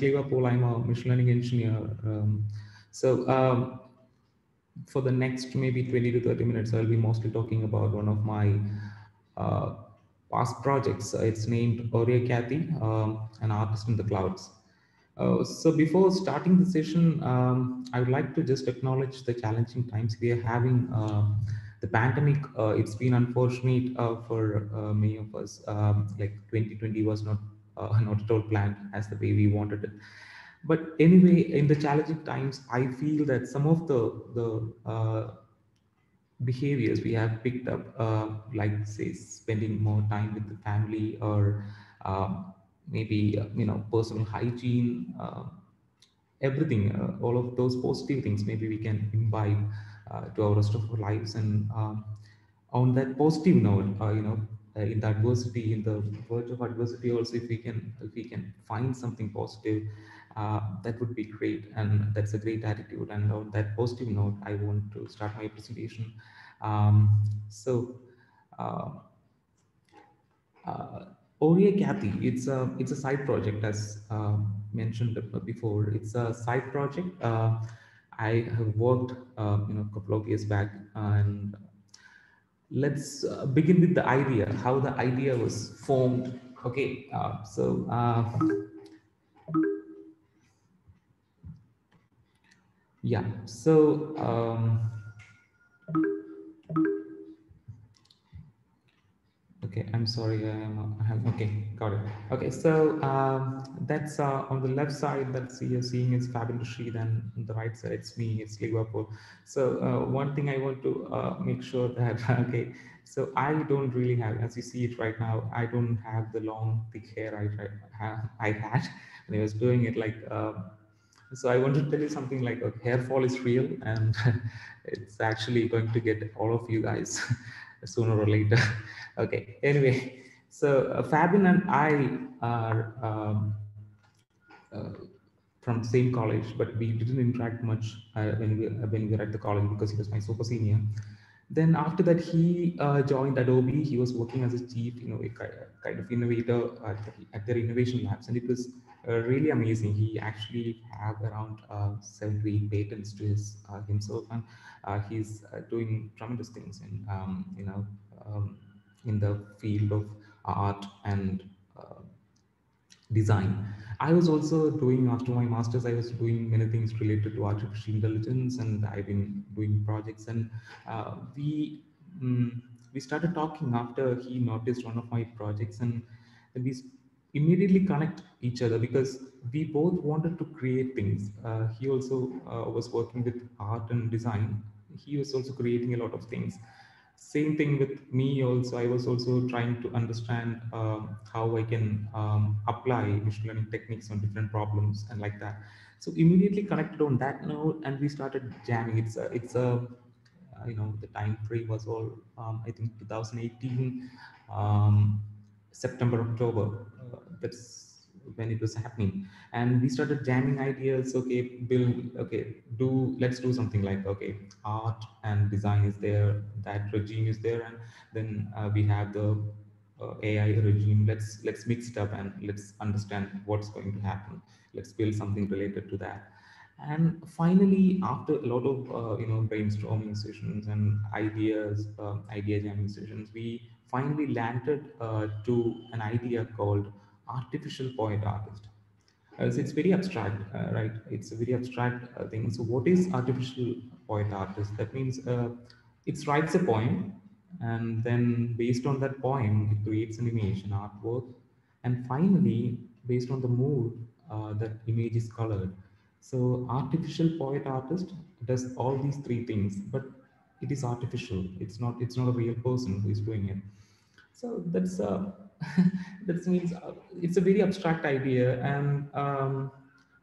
Sleeba Paul. I'm a machine learning engineer. Um, so um, for the next maybe 20 to 30 minutes, I'll be mostly talking about one of my uh, past projects. It's named Auria Kathi, um, an artist in the clouds. Uh, so before starting the session, um, I would like to just acknowledge the challenging times we are having. Uh, the pandemic, uh, it's been unfortunate uh, for uh, many of us. Um, like 2020 was not not at all planned as the way we wanted it. But anyway, in the challenging times, I feel that some of the the behaviors we have picked up, uh, like say spending more time with the family or um, maybe uh, you know personal hygiene, uh, everything, uh, all of those positive things, maybe we can imbibe uh, to our rest of our lives. And um, on that positive note, uh, you know, in the adversity, in the verge of adversity, also if we can if we can find something positive uh, that would be great. And that's a great attitude. And on that positive note, I want to start my presentation. Um, so, uh, uh, Auria Kathi, it's a, it's a side project as uh, mentioned before. It's a side project. Uh, I have worked, uh, you know, a couple of years back and let's uh, begin with the idea, how the idea was formed. Okay, uh, so yeah so um, okay i'm sorry i'm okay got it okay so um, that's uh, on the left side that you're seeing is Fabin Rasheed and on the right side it's me it's Sleeba Paul so uh, one thing i want to uh, make sure that okay so i don't really have as you see it right now i don't have the long thick hair i, I had when i was doing it like um, so I want to tell you something like okay, hair fall is real and it's actually going to get all of you guys sooner or later. Okay, anyway, so uh, Fabin and I are um, uh, from the same college, but we didn't interact much uh, when, we, when we were at the college because he was my super senior. Then after that, he uh, joined Adobe. He was working as a chief, you know, a kind of innovator at, at their innovation labs, and it was uh, really amazing. He actually have around uh, seven to eight patents to his uh, himself, and uh, he's uh, doing tremendous things in um, you know um, in the field of art and uh, design. I was also doing after my masters. I was doing many things related to artificial intelligence, and I've been doing projects. And we um, we started talking after he noticed one of my projects, and we immediately connect each other because we both wanted to create things. Uh, he also uh, was working with art and design. He was also creating a lot of things. Same thing with me also. I was also trying to understand uh, how I can um, apply machine learning techniques on different problems and like that. So immediately connected on that note, and we started jamming. It's a, it's a, you know, the time frame was all um, I think 2018. Um, September, October. Uh, that's when it was happening. And we started jamming ideas. Okay, Bill, okay, do let's do something like okay, art and design is there, that regime is there, and then uh, we have the uh, AI regime. Let's let's mix it up and let's understand what's going to happen. Let's build something related to that. And finally, after a lot of uh, you know brainstorming sessions and ideas, uh, idea jamming sessions, we finally landed uh, to an idea called artificial poet artist. Uh, so it's very abstract, uh, right? It's a very abstract uh, thing. So what is artificial poet artist? That means uh, it writes a poem and then based on that poem, it creates an image, an artwork. And finally, based on the mood, uh, that image is colored. So artificial poet artist does all these three things, but it is artificial. It's not, it's not a real person who is doing it. So that's uh, that means uh, it's a very abstract idea, and um,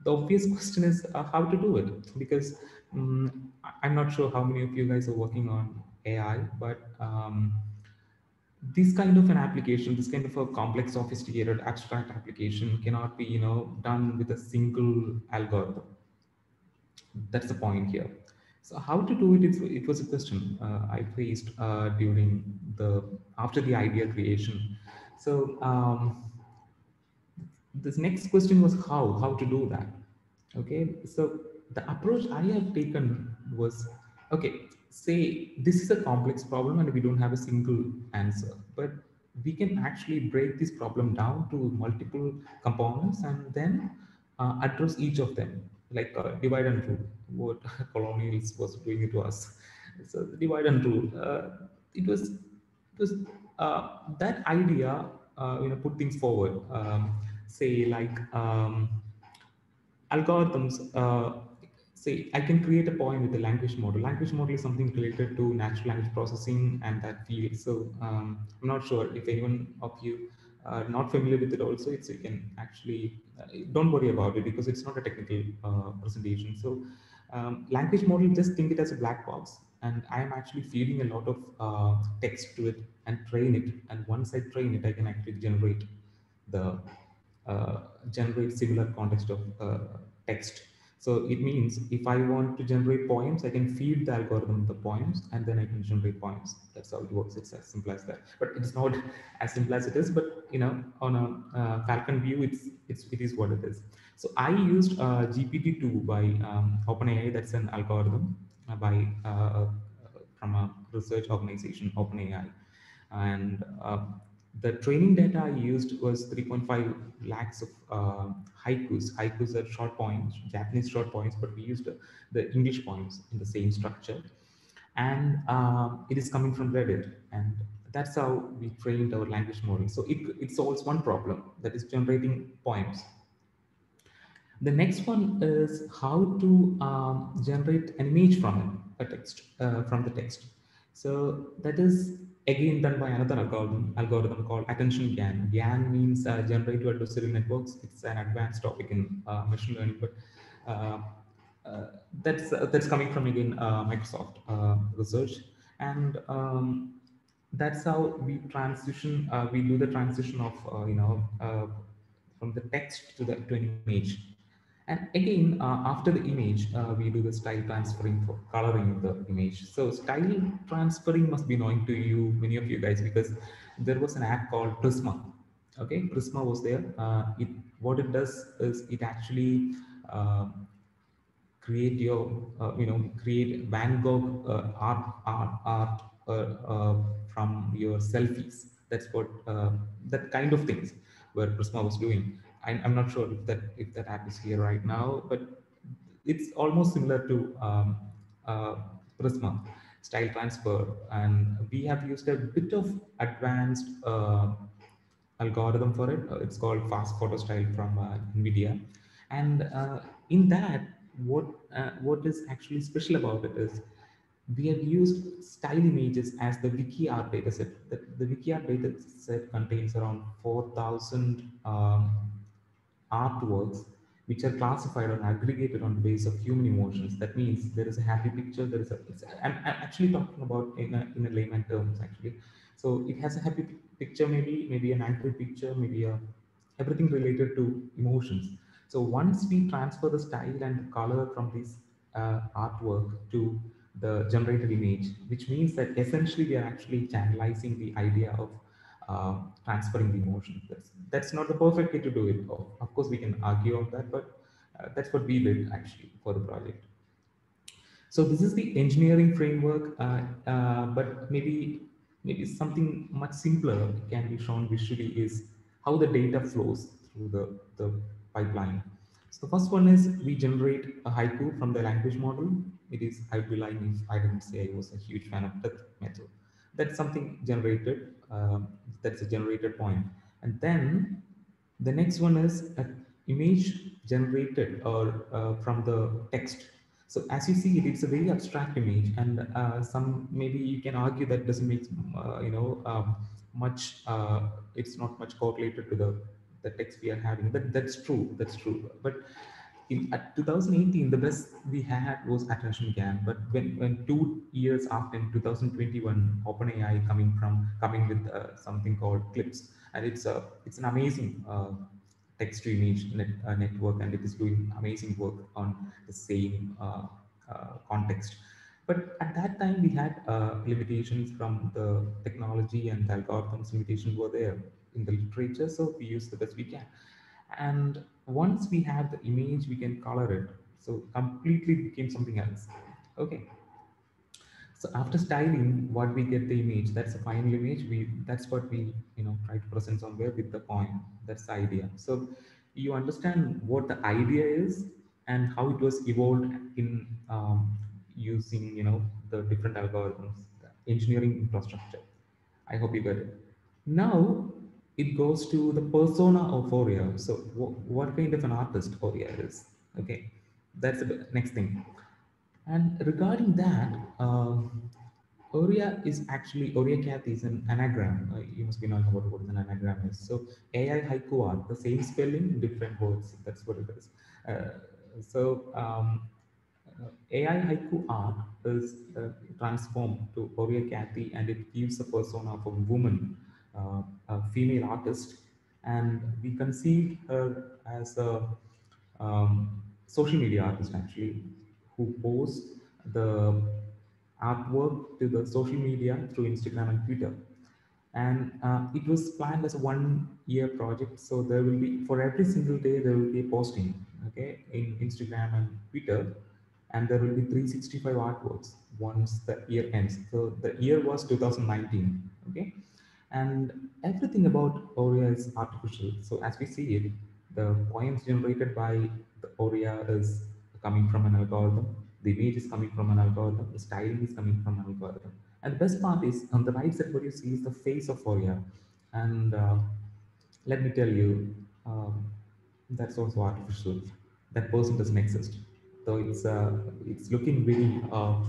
the obvious question is uh, how to do it because um, I'm not sure how many of you guys are working on AI, but um, this kind of an application, this kind of a complex, sophisticated, abstract application cannot be, you know, done with a single algorithm. That's the point here. So how to do it? It, it was a question uh, I faced uh, during the after the idea creation. So um, this next question was how, how to do that. Okay, so the approach I have taken was, okay, say this is a complex problem and we don't have a single answer, but we can actually break this problem down to multiple components and then uh, address each of them, like uh, divide and rule, what colonials was doing to us. So divide and rule, uh, it was, it was that idea, uh, you know, put things forward. Um, say like um, algorithms, uh, say I can create a poem with a language model. Language model is something related to natural language processing and that field. So um, I'm not sure if anyone of you are not familiar with it also, it's you can actually, uh, don't worry about it because it's not a technical uh, presentation. So um, language model, just think it as a black box and I am actually feeding a lot of uh, text to it and train it. And once I train it, I can actually generate the uh, generate similar context of uh, text. So it means if I want to generate poems, I can feed the algorithm the poems and then I can generate poems. That's how it works. It's as simple as that. But it's not as simple as it is. But you know, on a uh, Falcon view, it's it's it is what it is. So I used uh, GPT-2 by um, OpenAI. That's an algorithm by uh, from a research organization, OpenAI, and the training data I used was 3.5 lakhs of uh, haikus. Haikus are short poems, Japanese short poems, but we used the English poems in the same structure. And um, it is coming from Reddit. And that's how we trained our language model. So it, it solves one problem that is generating poems. The next one is how to um, generate an image from it, a text, uh, from the text. So that is again done by another algorithm, algorithm called attention GAN. GAN means uh, generative adversarial networks. It's an advanced topic in uh, machine learning, but uh, uh that's uh, that's coming from again Microsoft research, and um, that's how we transition. we do the transition of you know from the text to the to an image. And again, uh, after the image, uh, we do the style transferring for coloring the image. So style transferring must be known to you, many of you guys, because there was an app called Prisma. Okay, Prisma was there. Uh, it what it does is it actually uh, create your, uh, you know, create Van Gogh uh, art art art from your selfies. That's what that kind of things where Prisma was doing. I, am not sure if that if that app is here right now, but it's almost similar to um, uh, Prisma style transfer, and we have used a bit of advanced uh, algorithm for it. Uh, it's called fast photo style from uh, NVIDIA, and uh, in that, what uh, what is actually special about it is we have used style images as the WikiArt dataset. The, the WikiArt dataset contains around 4,000 um, artworks which are classified or aggregated on the basis of human emotions. That means there is a happy picture. There is a. I'm, I'm actually talking about in a, in a layman terms actually. So it has a happy picture, maybe maybe an angry picture, maybe a everything related to emotions. So once we transfer the style and the color from this uh, artwork to the generated image, which means that essentially we are actually channelizing the idea of uh, transferring the emotion. That's, that's not the perfect way to do it. Of course, we can argue on that, but uh, that's what we did actually for the project. So this is the engineering framework, uh, uh, but maybe maybe something much simpler can be shown visually is how the data flows through the, the pipeline. So the first one is we generate a haiku from the language model. It is, be lying if I didn't say I was a huge fan of that method. That's something generated um, that's a generated. And then the next one is an image generated or uh, from the text. So as you see it, it's a very abstract image and uh, some, maybe you can argue that doesn't make, uh, you know, um, much, uh, it's not much correlated to the, the text we are having, but that's true, that's true. But in at 2018 the best we had was attention GAN but when when two years after in 2021 openai coming from coming with uh, something called clips and it's a it's an amazing uh, text to image net, uh, network and it is doing amazing work on the same uh, uh, context. But at that time we had uh, limitations from the technology and the algorithms limitations were there in the literature so we use the best we can. And once we have the image we can color it. So completely became something else. Okay. So after styling what we get the image? That's the final image. We that's what we you know try to present somewhere with the point. That's the idea. So you understand what the idea is and how it was evolved in um, using you know the different algorithms the engineering infrastructure. I hope you got it. Now it goes to the persona of Auria. So wh- what kind of an artist Auria is? Okay, that's the next thing. And regarding that, um, Auria is actually Auria Kathi is an anagram. Uh, you must be knowing about what an anagram is. So AI haiku art, the same spelling, different words. That's what it is. Uh, so um, uh, AI haiku art is uh, transformed to Auria Kathi and it gives a persona of a woman, uh, a female artist. And we conceived her as a um, social media artist actually, who posts the artwork to the social media through Instagram and Twitter. And uh, it was planned as a one year project. So there will be, for every single day, there will be a posting, okay, in Instagram and Twitter. And there will be 365 artworks once the year ends. So the year was 2019, okay. And everything about Auria is artificial. So as we see it, the poems generated by the Auria is coming from an algorithm. The image is coming from an algorithm. The styling is coming from an algorithm. And the best part is on the right side, what you see is the face of Auria. And uh, let me tell you, um, that's also artificial. That person doesn't exist. So it's uh, it's looking uh,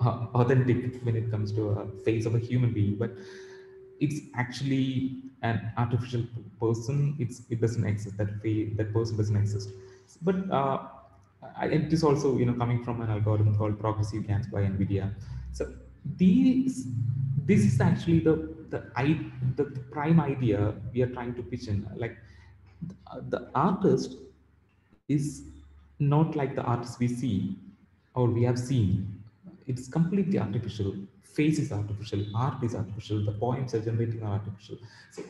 uh, authentic when it comes to a face of a human being, but it's actually an artificial person. It's it doesn't exist. That face, that person doesn't exist. But uh, it is also you know coming from an algorithm called progressive GANs by NVIDIA. So these this is actually the the i the, prime idea we are trying to pitch in. Like the artist is not like the artist we see or we have seen. It's completely artificial. Face is artificial. Art is artificial. The poems are generating are artificial. So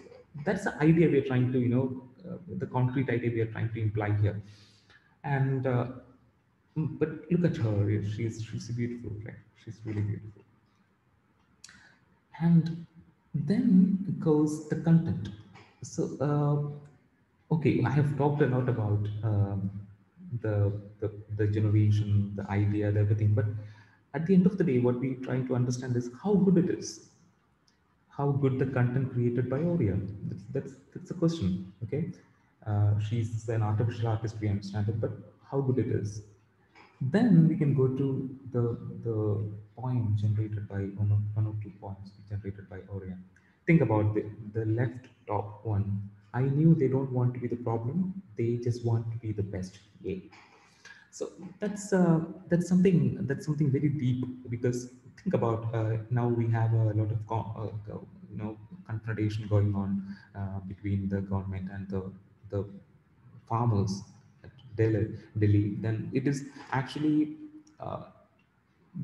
that's the idea we are trying to, you know, uh, the concrete idea we are trying to imply here. And uh, but look at her. She's she's beautiful. Right? She's really beautiful. And then goes the content. So, uh, okay, I have talked a lot about um, the, the the generation, the idea, the everything. But at the end of the day, what we're trying to understand is how good it is, how good the content created by Auria. That's that's, that's the question. Okay, uh, she's an artificial artist, we understand it, but how good it is. Then we can go to the the point generated by one or, one or two points generated by Orion. Think about the, the left top one. I knew they don't want to be the problem. They just want to be the best. Yay. So that's uh, that's something that's something very deep because think about uh, now we have a lot of uh, you know confrontation going on uh, between the government and the the farmers at Delhi, Delhi, then it is actually uh,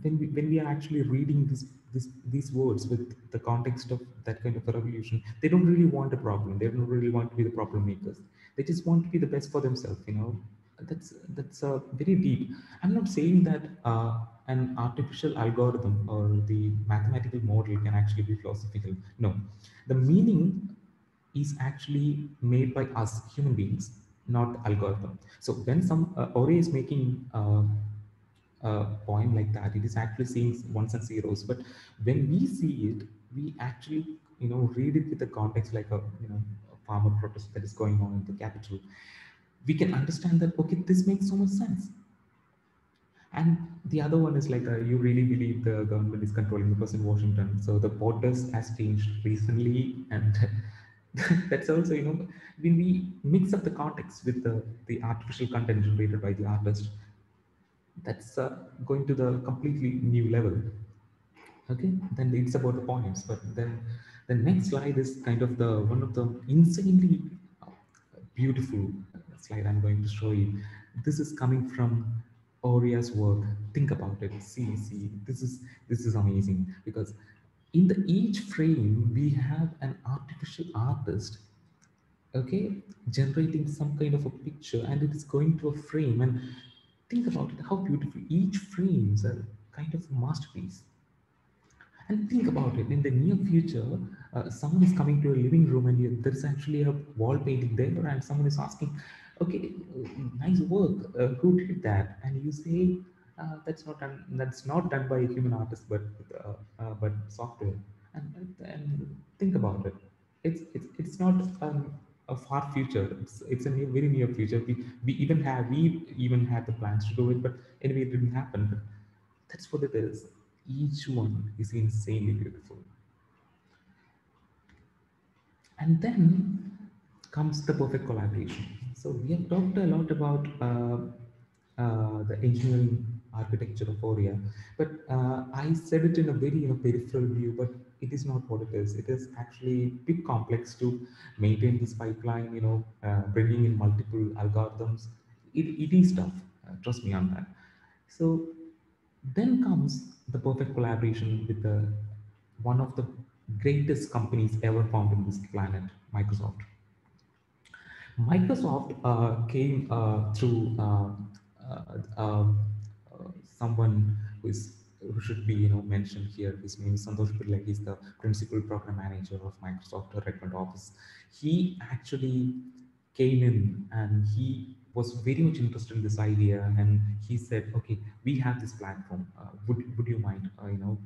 when we when we are actually reading this this these words with the context of that kind of a revolution, they don't really want a problem. They don't really want to be the problem makers. They just want to be the best for themselves. You know, that's that's uh, very deep. I'm not saying that uh, an artificial algorithm or the mathematical model can actually be philosophical. No, the meaning is actually made by us human beings, not algorithm. So when some uh, is making uh, a poem like that, it is actually seeing ones and zeros. But when we see it, we actually you know read it with the context like a you know a farmer protest that is going on in the capital. We can understand that okay, this makes so much sense. And the other one is like, uh, you really believe the government is controlling the person in Washington. So the borders has changed recently, and that's also, you know, when we mix up the context with the, the artificial content generated by the artist, that's uh, going to the completely new level. Okay, then it's about the poems, but then the next slide is kind of the one of the insanely beautiful slide I'm going to show you. This is coming from Auria's work. Think about it. See, see, this is this is amazing because in the each frame we have an artificial artist okay, generating some kind of a picture and it is going to a frame and think about it, how beautiful each frame is a kind of masterpiece. And think about it, in the near future, uh, someone is coming to a living room and there's actually a wall painting there and someone is asking, okay, nice work, uh, who did that? And you say, uh, that's not done, that's not done by a human artist, but uh, uh, but software. And, and think about it. It's it's it's not um, a far future. It's it's a very near future. We we even have we even had the plans to do it, but anyway, it didn't happen. But that's what it is. Each one is insanely beautiful. And then comes the perfect collaboration. So we have talked a lot about uh, uh, the engineering architecture of Auria, but uh, I said it in a very you know, peripheral view, but it is not what it is. It is actually bit complex to maintain this pipeline, you know, uh, bringing in multiple algorithms. It, it is tough, uh, trust me on that. So then comes the perfect collaboration with the, one of the greatest companies ever found in this planet, Microsoft. Microsoft uh, came uh, through uh, um, someone who is who should be you know mentioned here. His name is Santosh Pillai. He's the principal program manager of Microsoft Redmond office. He actually came in and he was very much interested in this idea and he said okay we have this platform uh, would, would you mind uh, you know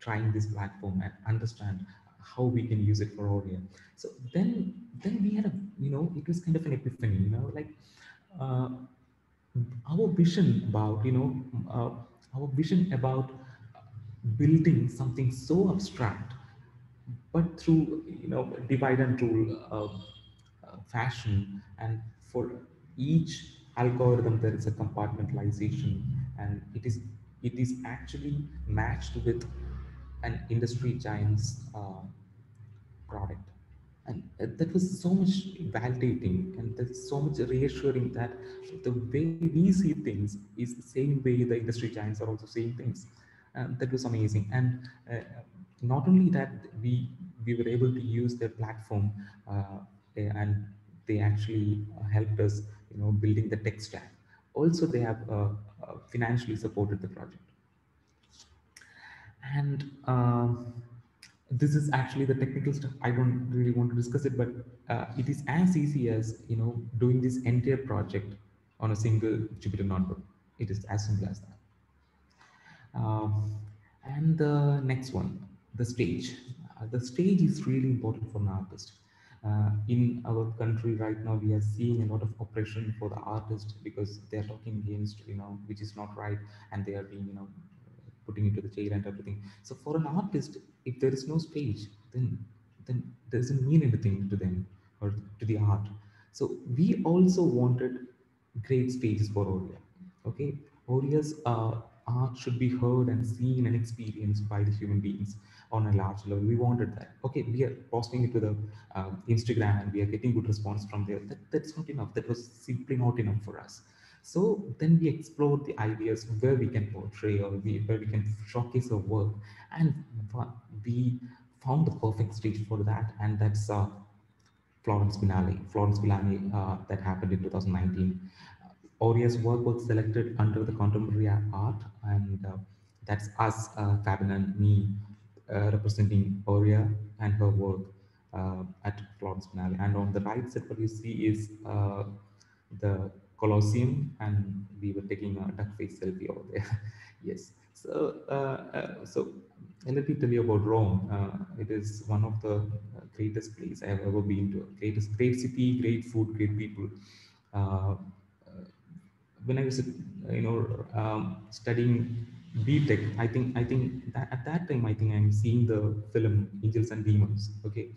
trying this platform and understand how we can use it for audio so then then we had a you know it was kind of an epiphany you know like uh, our vision about you know uh, our vision about building something so abstract but through you know divide and rule uh, uh, fashion and for each algorithm there is a compartmentalization and it is it is actually matched with an industry giant's uh, product. And that was so much validating and that's so much reassuring that the way we see things is the same way the industry giants are also seeing things. And that was amazing. And uh, not only that we we were able to use their platform uh, and they actually helped us you know building the tech stack. Also they have uh, uh, financially supported the project and um, this is actually the technical stuff. I don't really want to discuss it but uh, it is as easy as you know doing this entire project on a single jupyter notebook. It is as simple as that. Um, and the next one the stage. Uh, the stage is really important for an artist. Uh, in our country right now we are seeing a lot of oppression for the artist because they are talking against you know which is not right and they are being you know putting into the chair and everything. So for an artist, if there is no stage, then then doesn't mean anything to them or to the art. So we also wanted great stages for Auria. Okay, Auria's uh, art should be heard and seen and experienced by the human beings on a large level. We wanted that. Okay, we are posting it to the uh, Instagram and we are getting good response from there. That, that's not enough. That was simply not enough for us. So then we explored the ideas where we can portray or we, where we can showcase our work. And we found the perfect stage for that. And that's uh, Florence Biennale, Florence Biennale uh, that happened in 2019. Uh, Auria's work was selected under the contemporary art and uh, that's us, uh, and me, uh, representing Auria and her work uh, at Florence Biennale. And on the right side, what you see is uh, the Colosseum, and we were taking a duck face selfie over there. yes. So, uh, uh, so let me tell you about Rome. Uh, it is one of the greatest place I have ever been to. Greatest, great city, great food, great people. Uh, when I was, you know, um, studying BTech, I think, I think that at that time, I think I'm seeing the film Angels and Demons. Okay,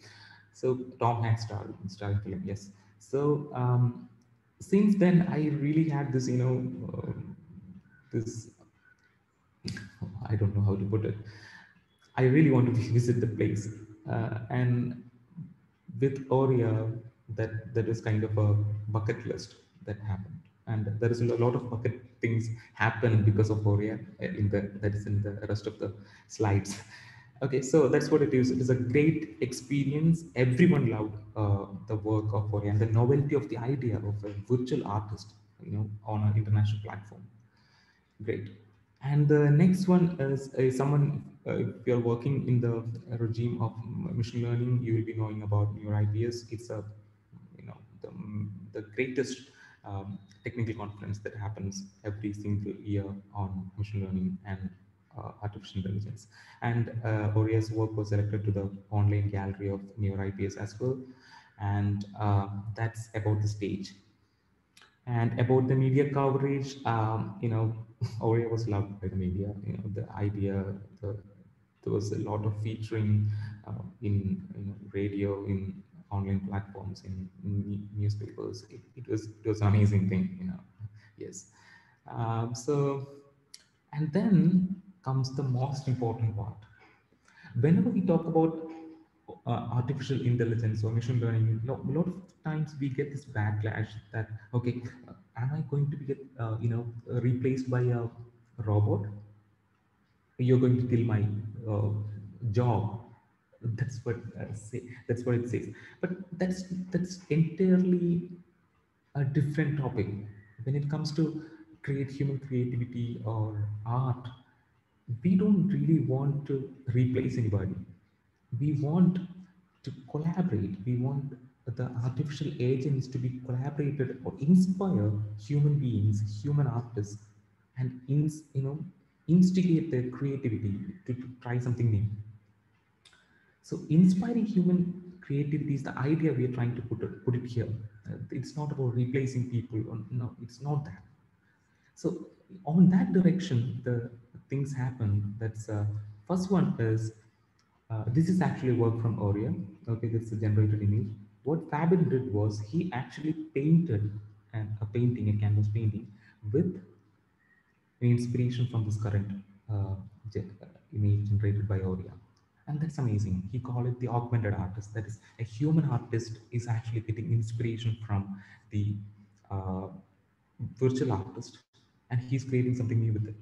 so Tom Hanks starred starring film. Yes. So um, since then i really had this you know uh, this i don't know how to put it. I really want to visit the place. Uh, and with auria that that is kind of a bucket list that happened. And there is a lot of bucket things happen because of auria in the that is in the rest of the slides Okay, so that's what it is. It is a great experience. Everyone loved uh, the work of Ori and the novelty of the idea of a virtual artist, you know, on an international platform. Great. And the next one is, is someone, uh, if you're working in the regime of machine learning, you will be knowing about NeurIPS. It's a, you know, the, the greatest um, technical conference that happens every single year on machine learning and artificial intelligence. And uh, Auria's work was selected to the online gallery of NeurIPS as well. And uh, that's about the stage. And about the media coverage, um, you know, Auria was loved by the media. You know, the idea, the, there was a lot of featuring uh, in, in, radio, in online platforms, in, in newspapers. It, it, was it was an amazing thing, you know. Yes. Um, so, and then comes the most important part. Whenever we talk about uh, artificial intelligence or machine learning, a lot of times we get this backlash that, okay, uh, am I going to be, get, uh, you know, replaced by a robot? You're going to kill my uh, job. That's what uh, say. That's what it says. But that's that's entirely a different topic. When it comes to create human creativity or art, we don't really want to replace anybody. We want to collaborate. We want the artificial agents to be collaborated or inspire human beings, human artists, and ins, you know instigate their creativity to, to try something new. So inspiring human creativity is the idea we are trying to put it, put it here. Uh, it's not about replacing people. Or, no, it's not that. So on that direction, the things happen. That's uh, first one is uh, this is actually work from Auria. Okay, this is a generated image. What Fabin did was he actually painted an, a painting, a canvas painting, with inspiration from this current uh, image generated by Auria. And that's amazing. He called it the augmented artist. That is, a human artist is actually getting inspiration from the uh, virtual artist, and he's creating something new with it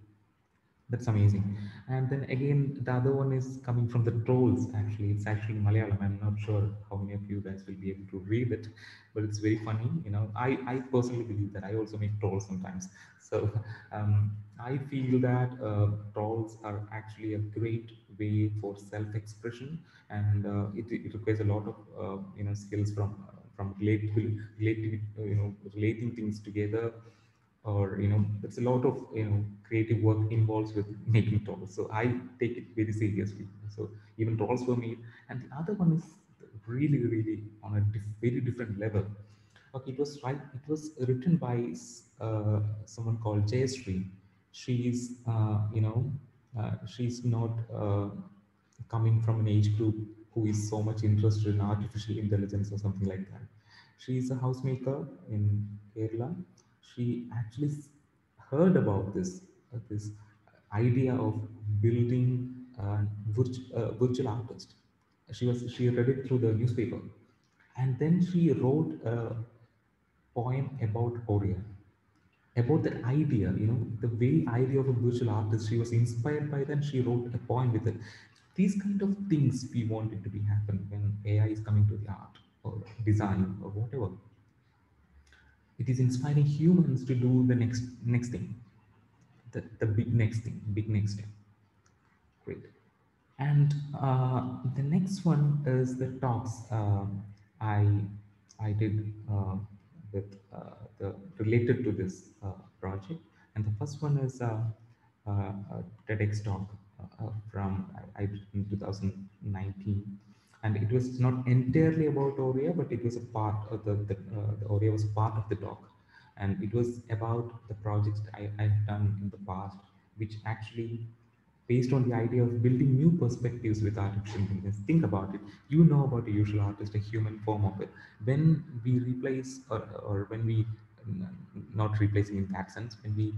that's amazing. And then again the other one is coming from the trolls actually. It's actually malayalam. I'm not sure how many of you guys will be able to read it but it's very funny you know. I i personally believe that i also make trolls sometimes. So um, i feel that uh, trolls are actually a great way for self-expression. And uh, it, it requires a lot of uh, you know skills from from relating, relating you know relating things together or you know it's a lot of you know creative work involves with making dolls. So i take it very seriously. So even dolls were made and the other one is really really on a diff very different level. Okay it was right it was written by uh, someone called Jayashree. She's uh, you know uh, she's not uh, coming from an age group who is so much interested in artificial intelligence or something like that. She's a housemaker in Kerala she actually heard about this uh, this idea of building a virtual, uh, virtual artist. She was she read it through the newspaper, and then she wrote a poem about Auria, about that idea. You know, the very idea of a virtual artist. She was inspired by that. She wrote a poem with it. These kind of things we want it to be happen when AI is coming to the art or design or whatever it is inspiring humans to do the next next thing. The, the big next thing big next thing great. And uh, the next one is the talks uh, i i did uh, with uh, the related to this uh, project. And the first one is uh, a TEDx talk from I, I in 2019 and it was not entirely about Auria, but it was a part of the, the, uh, the Auria was part of the talk. And it was about the projects I, I've done in the past, which actually based on the idea of building new perspectives with artificial intelligence. Think about it. You know about a usual artist, a human form of it. When we replace or, or when we not replacing in that sense, when we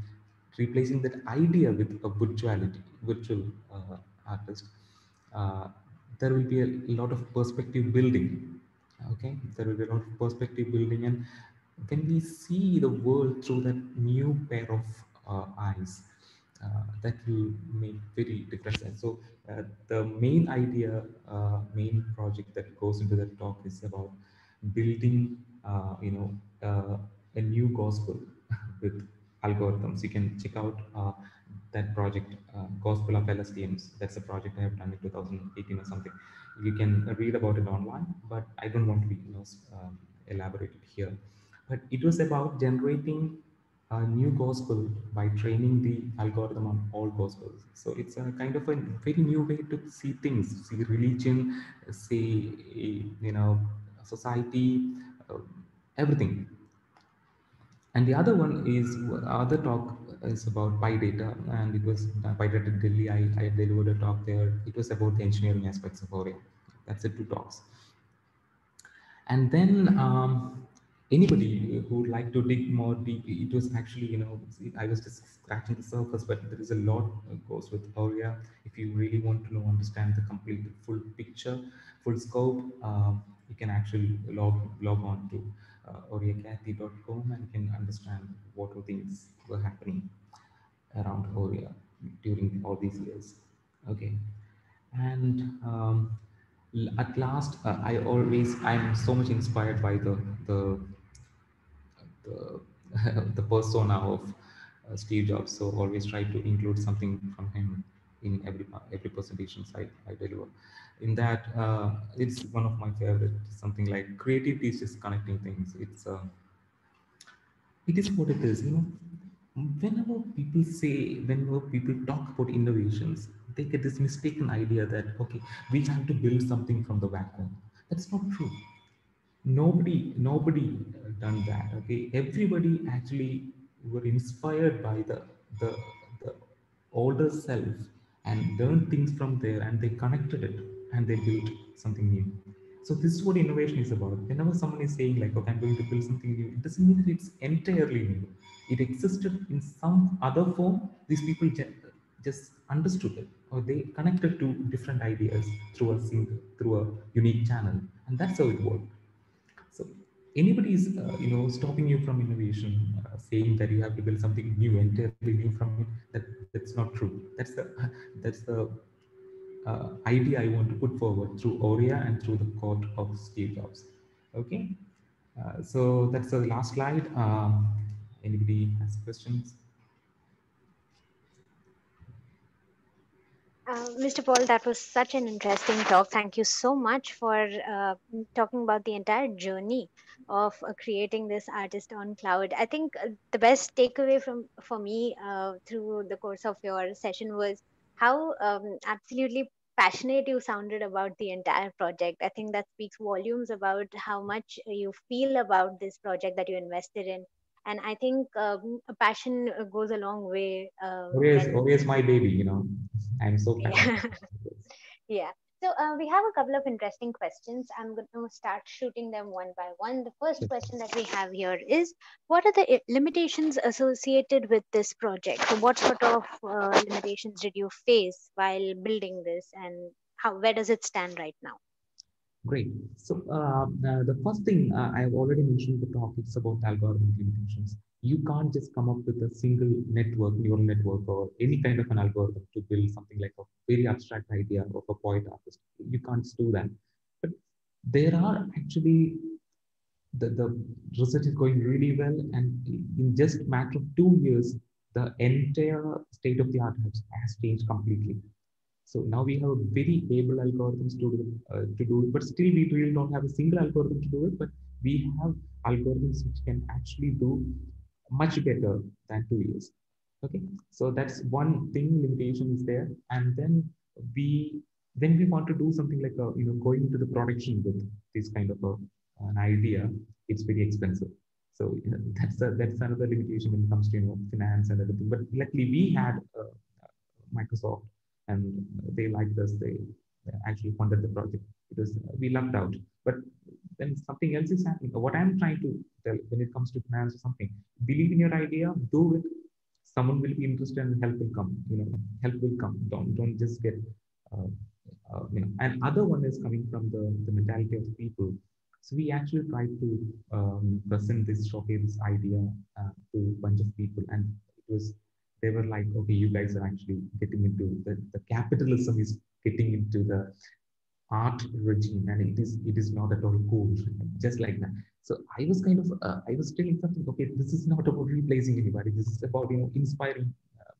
replacing that idea with a virtuality, virtual uh, artist, uh, there will be a lot of perspective building okay there will be a lot of perspective building and when we see the world through that new pair of uh, eyes uh, that will make very different sense. So uh, the main idea, uh, main project that goes into that talk is about building, uh, you know, uh, a new gospel with algorithms. You can check out that project, Gospel of LSTMs. That's a project I have done in 2018 or something. You can read about it online, but I don't want to be, you know, um, elaborated here. But it was about generating a new gospel by training the algorithm on all gospels. So it's a kind of a very new way to see things, see religion, see, you know, society, uh, everything. And the other one is other talk is about PyData, and it was uh, PyData Delhi. I, I delivered a talk there. It was about the engineering aspects of Auria. That's the two talks. And then um, anybody who would like to dig more deep, it was actually, you know, I was just scratching the surface, but there is a lot goes with Auria. If you really want to know, understand the complete full picture, full scope, um, you can actually log, log on to uh, auriakathi.com and you can understand what things were happening around Auria during all these years. Okay. And um, at last, uh, I always, I'm so much inspired by the, the the, the persona of uh, Steve Jobs. So always try to include something from him in every every presentations I, I deliver. In that, uh, it's one of my favorite. Something like creativity is just connecting things. It's uh, it is what it is. You know, whenever people say, whenever people talk about innovations, they get this mistaken idea that okay, we have to build something from the vacuum. That's not true nobody nobody done that okay everybody actually were inspired by the the, the older self and learned things from there and they connected it and they built something new. So this is what innovation is about. Whenever someone is saying like okay i'm going to build something new it doesn't mean that it's entirely new. It existed in some other form. These people just understood it or they connected to different ideas through a single through a unique channel and that's how it worked anybody is uh, you know stopping you from innovation uh, saying that you have to build something new entirely new from it that that's not true. That's the that's the uh, idea i want to put forward through auria and through the quote of steve jobs. Okay? So that's the last slide. Um, anybody has questions? Uh, Mr. Paul, that was such an interesting talk. Thank you so much for uh, talking about the entire journey of uh, creating this artist on cloud. I think uh, the best takeaway from for me uh, through the course of your session was how um, absolutely passionate you sounded about the entire project. I think that speaks volumes about how much you feel about this project that you invested in. And I think um, passion goes a long way. Um, always, always my baby, you know. I'm so yeah. yeah. So uh, we have a couple of interesting questions. I'm going to start shooting them one by one. The first question that we have here is, what are the limitations associated with this project? So what sort of uh, limitations did you face while building this and how, where does it stand right now? Great. So uh, uh the first thing uh, I've already mentioned in the talk, it's about algorithm limitations you can't just come up with a single network, neural network, or any kind of an algorithm to build something like a very abstract idea of a poet artist. You can't do that. But there are actually the, the research is going really well, and in just matter of two years, the entire state of the art has, has changed completely. So now we have very able algorithms to do, uh, to do it, but still we really don't have a single algorithm to do it. But we have algorithms which can actually do much better than two years. Okay, so that's one thing limitation is there. And then we, when we want to do something like a, you know, going into the production with this kind of a, an idea, it's very expensive. So you know, that's a, that's another limitation when it comes to you know finance and everything. But luckily we had uh, Microsoft and they liked us. They actually funded the project because we lucked out. But then something else is happening. What I'm trying to tell when it comes to finance or something, believe in your idea, do it. Someone will be interested and help will come. You know, help will come. Don't don't just get uh, uh, you know. And other one is coming from the, the mentality of the people. So we actually tried to um, present this showcase idea uh, to a bunch of people, and it was they were like, okay, you guys are actually getting into the, the capitalism is getting into the art regime and it is it is not at all cool just like that. So i was kind of uh, i was telling something okay this is not about replacing anybody this is about you know inspiring uh,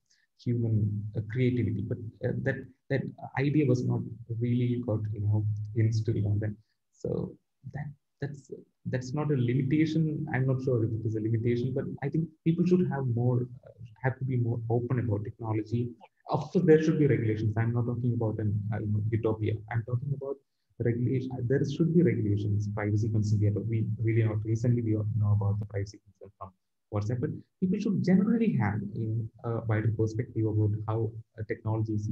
human uh, creativity. But uh, that that idea was not really got you know instilled on them so that that's that's not a limitation. I'm not sure if it is a limitation but i think people should have more uh, have to be more open about technology of course there should be regulations. I'm not talking about an uh, utopia. I'm talking about regulation there should be regulations privacy concerns. We really not recently we know about the privacy concern from whatsapp but people should generally have in a wider perspective about how technology is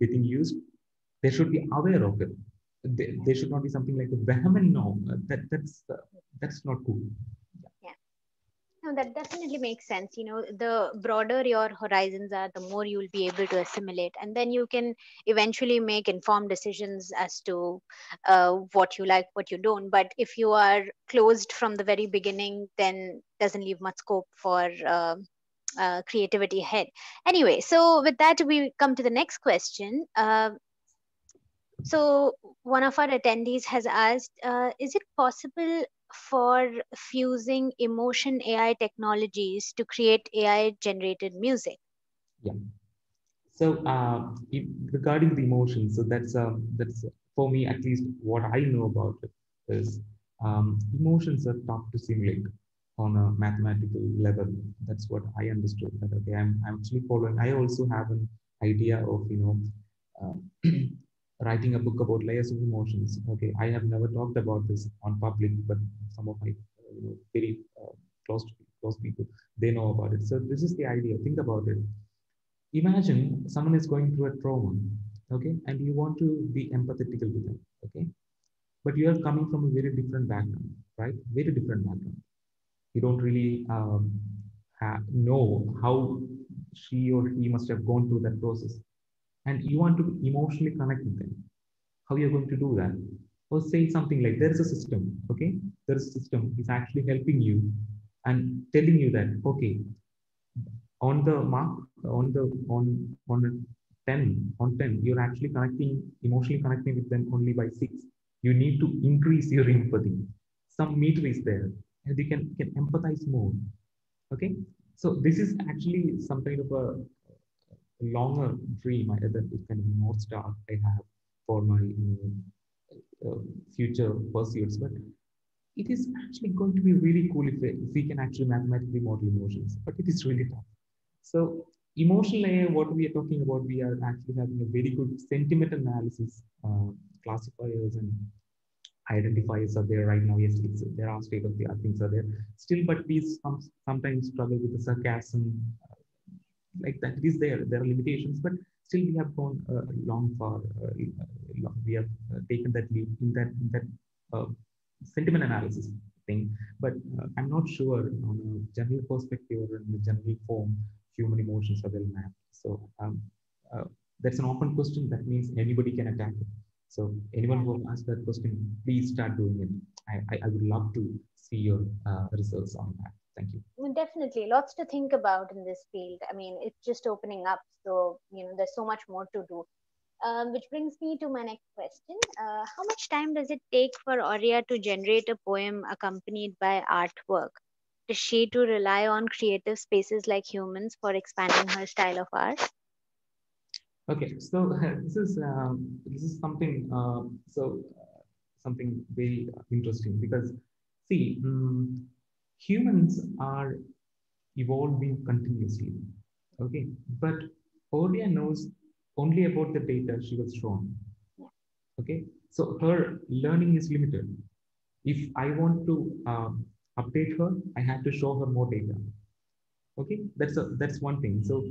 getting used. They should be aware of it. There, should not be something like a vehement no that that's uh, that's not cool that definitely makes sense. You know, the broader your horizons are, the more you'll be able to assimilate, and then you can eventually make informed decisions as to uh, what you like, what you don't. But if you are closed from the very beginning, then doesn't leave much scope for uh, uh, creativity ahead. Anyway, so with that, we come to the next question. Uh, so one of our attendees has asked, uh, is it possible for fusing emotion AI technologies to create AI generated music? Yeah. So uh, regarding the emotions, so that's uh, that's for me at least what I know about it is um, emotions are tough to simulate on a mathematical level. That's what I understood. That okay, I'm, I'm actually following. I also have an idea of you know uh, writing a book about layers of emotions. Okay, I have never talked about this on public, but some of my you know, very uh, close close people they know about it. So this is the idea. Think about it. Imagine someone is going through a trauma, okay, and you want to be empathetic with them, okay, but you are coming from a very different background, right? Very different background. You don't really um, know how she or he must have gone through that process and you want to emotionally connect with them. How are you're going to do that? Or say something like there is a system, okay? There is a system is actually helping you and telling you that okay, on the mark, on the on on 10, on 10, you're actually connecting, emotionally connecting with them only by six. You need to increase your empathy. Some meter is there, and you can, can empathize more. Okay. So this is actually some kind of a longer dream, I, that kind of North Star I have for my uh, future pursuits. But it is actually going to be really cool if we, if we can actually mathematically model emotions, but it is really tough. So emotional layer, what we are talking about, we are actually having a very good sentiment analysis uh, classifiers and identifiers are there right now. Yes, there are state of the art things are there still, but we some, sometimes struggle with the sarcasm, like that it is there there are limitations but still we have gone uh, long for uh, we have uh, taken that leap in that in that uh, sentiment analysis thing. But uh, i'm not sure on a general perspective or in the general form human emotions are well mapped. So um, uh, that's an open question. That means anybody can attack it. So anyone who asked that question please start doing it. I, I, I would love to see your results on that Thank you. Well, definitely, lots to think about in this field. I mean, it's just opening up, so you know, there's so much more to do. Um, which brings me to my next question. Uh, how much time does it take for Auria to generate a poem accompanied by artwork? Is she to rely on creative spaces like humans for expanding her style of art? Okay, so uh, this is um, this is something uh, so uh, something very interesting because see um, humans are evolving continuously. Okay, but Auria knows only about the data she was shown. Okay, so her learning is limited. If I want to um, update her, I have to show her more data. Okay, that's a, that's one thing. So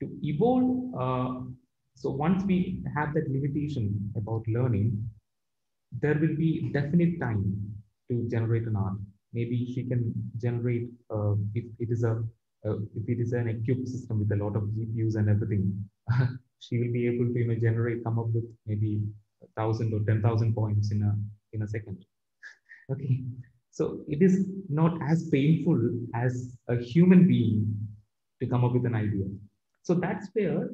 to evolve, uh, so once we have that limitation about learning, there will be definite time to generate an art maybe she can generate uh, if it is a uh, if it is an equipped system with a lot of GPUs and everything, she will be able to you know generate come up with maybe thousand or ten thousand points in a in a second. okay, so it is not as painful as a human being to come up with an idea. So that's where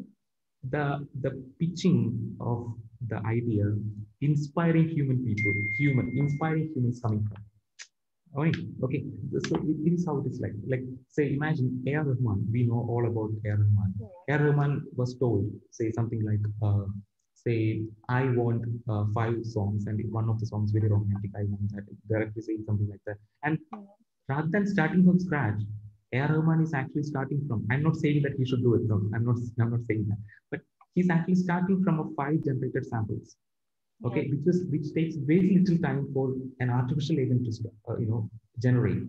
the the pitching of the idea, inspiring human people, human, inspiring humans coming from. Right. Okay. So it is how it is like. Like say, imagine A.R. Rahman. We know all about A.R. Rahman. A.R. Rahman was told, say something like, uh, say, I want uh, five songs, and one of the songs very romantic. I want that. Directly saying something like that. And rather than starting from scratch, A.R. Rahman is actually starting from. I'm not saying that he should do it. No, I'm not. I'm not saying that. But he's actually starting from a five generated samples okay yeah. which is which takes very little time for an artificial agent to uh, you know generate.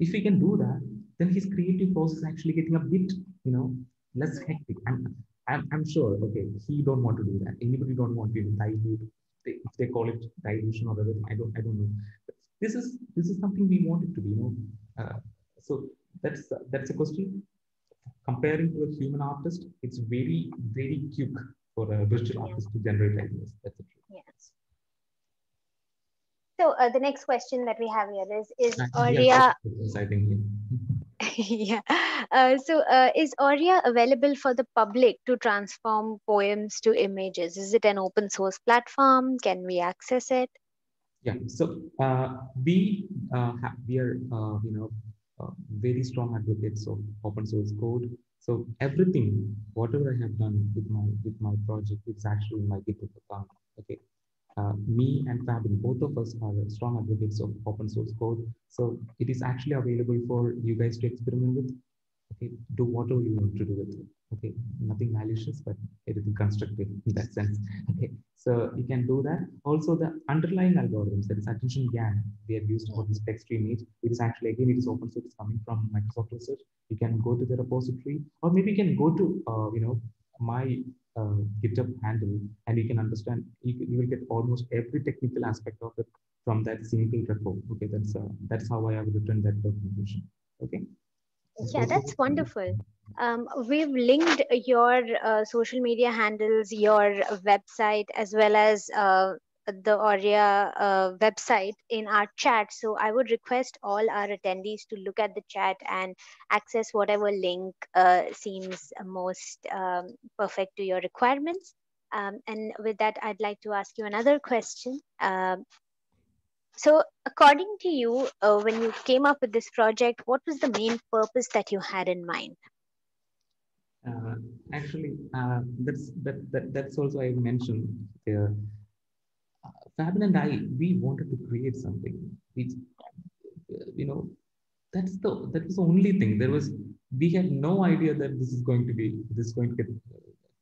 If we can do that then his creative process actually getting a bit you know less hectic. I'm i'm, I'm sure okay he don't want to do that. Anybody don't want to dilute they, if they call it dilution or everything i don't i don't know. But this is this is something we want it to be you know uh, so that's uh, that's a question. Comparing to a human artist it's very very quick for a virtual artist to generate ideas. That's truth. Yes. So uh, the next question that we have here is is Auria. I think. yeah. Uh, so uh, is Auria available for the public to transform poems to images? Is it an open source platform? Can we access it? Yeah. So uh, we uh, have, we are uh, you know very strong advocates of open source code so everything, whatever I have done with my with my project, it's actually in my GitHub account. Okay. Uh, me and Fabin, both of us are strong advocates of open source code. So it is actually available for you guys to experiment with. Okay, do whatever you want to do with it. Okay, nothing malicious, but everything constructive in that sense. Okay, so you can do that. Also, the underlying algorithms, that is attention GAN, we have used for this text to image. It is actually, again, it is open source, it's coming from Microsoft Research. You can go to the repository, or maybe you can go to, uh, you know, my uh, GitHub handle, and you can understand, you, you will get almost every technical aspect of it from that single repo. Okay, that's uh, that's how I have written that documentation. Okay. Yeah, that's wonderful. Um, we've linked your uh, social media handles, your website, as well as uh, the Auria uh, website in our chat. So I would request all our attendees to look at the chat and access whatever link uh, seems most um, perfect to your requirements. Um, and with that, I'd like to ask you another question. Um, so, according to you, uh, when you came up with this project, what was the main purpose that you had in mind? Uh, actually, uh, that's that, that that's also I mentioned here. Uh, Fabin and I, we wanted to create something. We, uh, you know, that's the that was the only thing. There was we had no idea that this is going to be this is going to get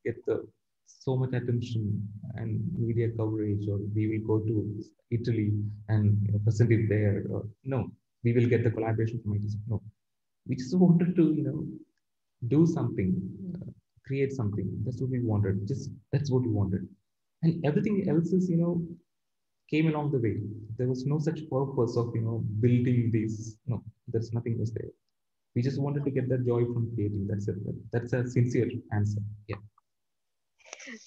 get the so much attention and media coverage, or we will go to Italy and you know, present it there. Or, no, we will get the collaboration from it. No, we just wanted to, you know, do something, uh, create something. That's what we wanted. Just that's what we wanted, and everything else is, you know, came along the way. There was no such purpose of, you know, building these. No, there's nothing was there. We just wanted to get that joy from creating. That's it. That's a sincere answer. Yeah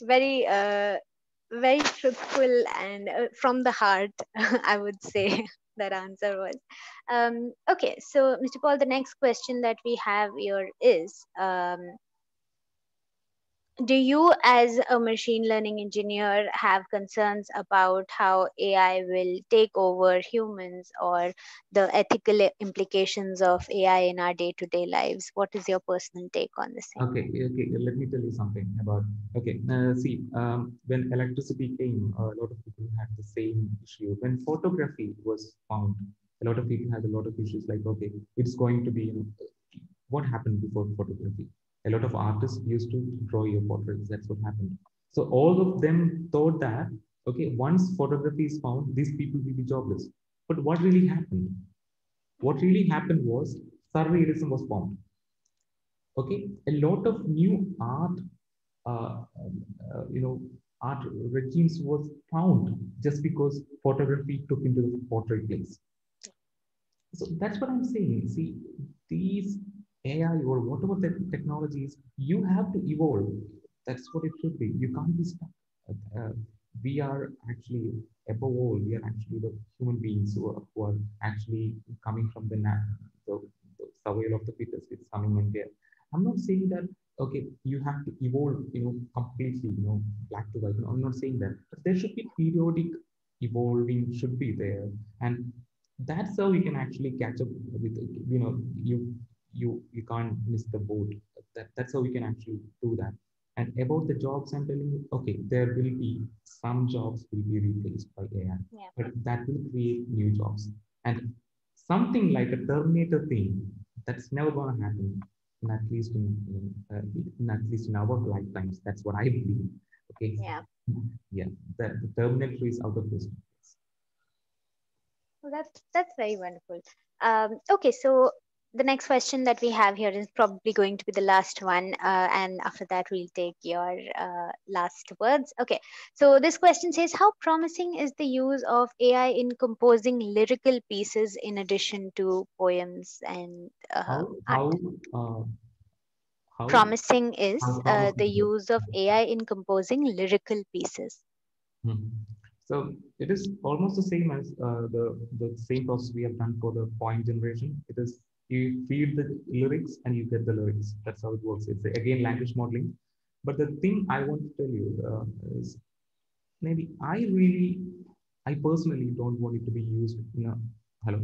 very uh, very truthful and uh, from the heart i would say that answer was. Um, okay so mr paul the next question that we have here is um, do you as a machine learning engineer have concerns about how ai will take over humans or the ethical implications of ai in our day-to-day lives? What is your personal take on this okay okay let me tell you something about okay uh, see um, when electricity came a lot of people had the same issue. When photography was found a lot of people had a lot of issues like okay it's going to be you know, what happened before photography a lot of artists used to draw your portraits. That's what happened. So all of them thought that, okay, once photography is found, these people will be jobless. But what really happened? What really happened was surrealism was found. Okay, a lot of new art, uh, uh, you know, art regimes was found just because photography took into the portrait place. So that's what I'm saying. See, these AI or whatever the technologies, you have to evolve. That's what it should be. You can't be stuck. Uh, we are actually above all, we are actually the human beings who are, who are actually coming from the, the, the survival of the fittest. It's coming in there. I'm not saying that okay, you have to evolve, you know, completely, you know, black to white. I'm not saying that. But there should be periodic evolving should be there. And that's how we can actually catch up with, you know, you you you can't miss the boat. That, that's how we can actually do that. And about the jobs, I'm telling you, okay, there will be some jobs will be replaced by AI, Yeah. but that will create new jobs. And something like a Terminator thing, that's never going to happen in at least in, in, uh, in at least in our lifetimes. That's what I believe. Okay. Yeah. Yeah. The, the Terminator is out of this. Well, that's that's very wonderful. Um, okay, so the next question that we have here is probably going to be the last one, uh, and after that we'll take your uh, last words. Okay, so this question says, how promising is the use of AI in composing lyrical pieces in addition to poems and uh, How, art? how, uh, how, Promising is uh, the use of AI in composing lyrical pieces. Mhm. So it is almost the same as uh, the the same process we have done for the point generation. It is you feed the lyrics and you get the lyrics. That's how it works. It's again language modeling. But the thing I want to tell you uh, is maybe I really, I personally don't want it to be used in a hello.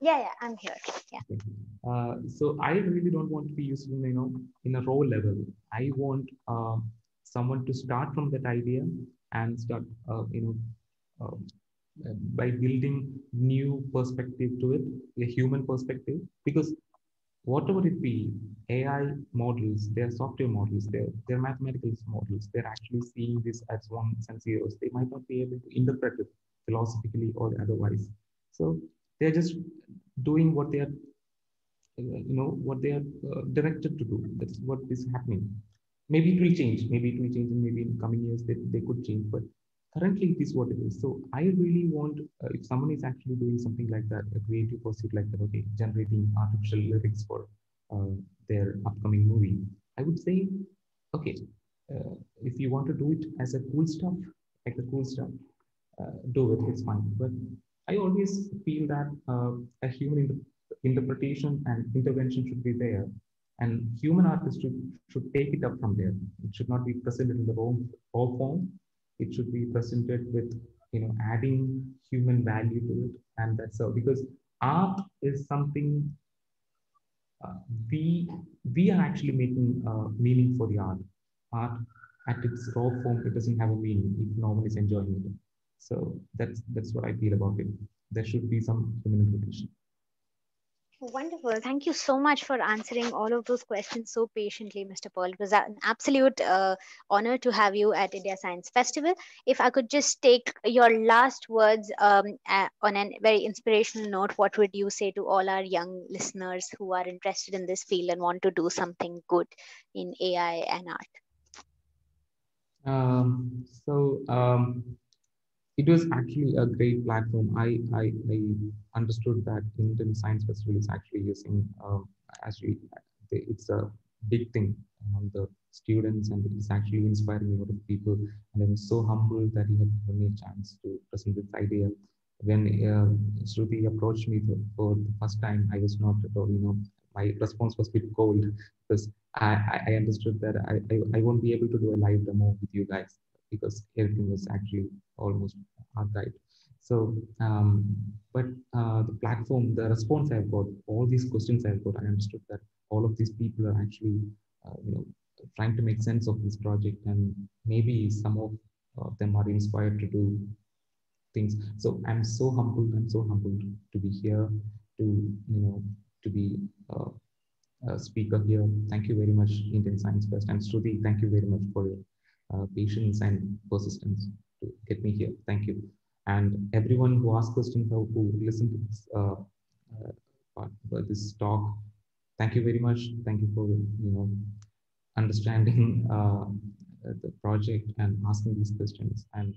Yeah, yeah, I'm here. Yeah. Okay. Uh, so I really don't want to be used in you know in a raw level. I want uh, someone to start from that idea and start uh, you know uh, by building new perspective to it, a human perspective. Because whatever it be, AI models, they're software models, they're they're mathematical models. They're actually seeing this as ones and zeros. They might not be able to interpret it philosophically or otherwise. So they're just doing what they are uh, you know what they are uh, directed to do that's what is happening maybe it will change maybe it will change and maybe in coming years they, they could change but currently it is what it is. So i really want uh, if someone is actually doing something like that a creative pursuit like that okay generating artificial lyrics for uh, their upcoming movie i would say okay uh, if you want to do it as a cool stuff like the cool stuff uh, do it it's fine. But i always feel that uh, a human inter- interpretation and intervention should be there and human artists should, should take it up from there. It should not be presented in the raw, raw form it should be presented with you know adding human value to it and that's all. Because art is something uh, we we are actually making uh, meaning for the art. Art at its raw form it doesn't have a meaning. If no one is enjoying it. So that's that's what i feel about it. There should be some human intervention Wonderful. Thank you so much for answering all of those questions so patiently, Mr. Paul. It was an absolute uh, honor to have you at India Science Festival. If I could just take your last words um, uh, on a very inspirational note, what would you say to all our young listeners who are interested in this field and want to do something good in AI and art? Um, so um, it was actually a great platform. I, I, I understood that Indian Science Festival is actually using um, actually it's a big thing among the students and it's actually inspiring a lot of people. And I'm so humbled that you have given me a chance to present this idea. When uh, Shruti approached me for the first time, I was not at all, you know, my response was a bit cold because I, I understood that I, I, I won't be able to do a live demo with you guys because everything was actually almost archived. So, um, but uh, the platform, the response I've got, all these questions I've got, I understood that all of these people are actually, uh, you know, trying to make sense of this project, and maybe some of uh, them are inspired to do things. So I'm so humbled. I'm so humbled to be here, to you know, to be uh, a speaker here. Thank you very much, Indian Science Fest, and Shruti. Thank you very much for your patience and persistence to get me here. Thank you. And everyone who asked questions or who listened to this, uh, uh, this talk, thank you very much. Thank you for you know understanding uh, the project and asking these questions. And